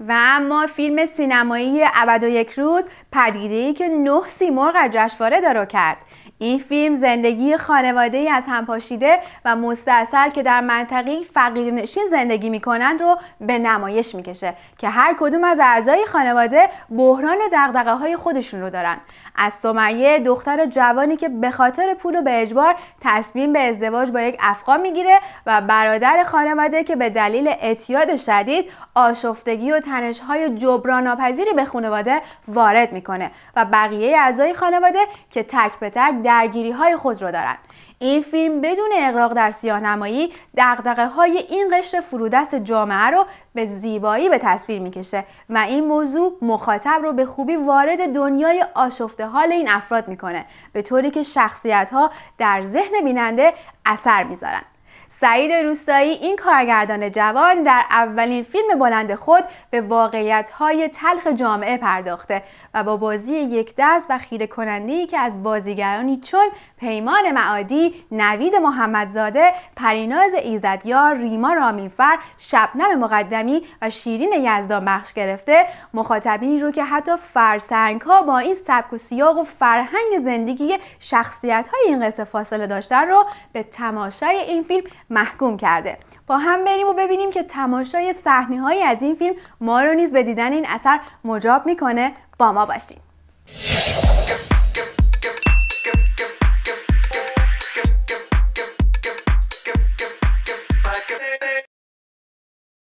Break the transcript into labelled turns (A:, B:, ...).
A: و اما فیلم سینمایی ابد و یک روز پدیده که نه سیمرغ از جشنواره دارو کرد. این فیلم زندگی خانواده ای از همپاشیده و مستاصل که در منطقه فقیرنشین زندگی می‌کنند رو به نمایش می‌کشه که هر کدوم از اعضای خانواده بحران دغدغه های خودشون رو دارن. از سمیه دختر جوانی که به خاطر پول و به اجبار تصمیم به ازدواج با یک افغان می‌گیره و برادر خانواده که به دلیل اعتیاد شدید آشفتگی و تنشهای جبران ناپذیری به خانواده وارد می‌کنه و بقیه اعضای خانواده که تک به تک درگیری های خود رو دارن این فیلم بدون اقراق در سیاه نمایی دقدقه های این قشر فرودست جامعه رو به زیبایی به تصویر می‌کشه و این موضوع مخاطب رو به خوبی وارد دنیای آشفته حال این افراد می‌کنه به طوری که شخصیت ها در ذهن بیننده اثر می‌ذارن. سعید روستایی این کارگردان جوان در اولین فیلم بلند خود به واقعیت‌های تلخ جامعه پرداخته و با بازی یک دست و خیره کننده که از بازیگرانی چون پیمان معادی، نوید محمدزاده، پریناز ایزدیار، ریما رامینفر، شبنم مقدمی و شیرین یزدان بخش گرفته مخاطبینی رو که حتی فرسنگ ها با این سبک و سیاق و فرهنگ زندگی شخصیت های این قصه فاصله داشتن رو به تماشای این فیلم محکوم کرده. با هم بریم و ببینیم که تماشای صحنه از این فیلم ما رو نیز به دیدن این اثر مجاب می‌کنه. با ما باشید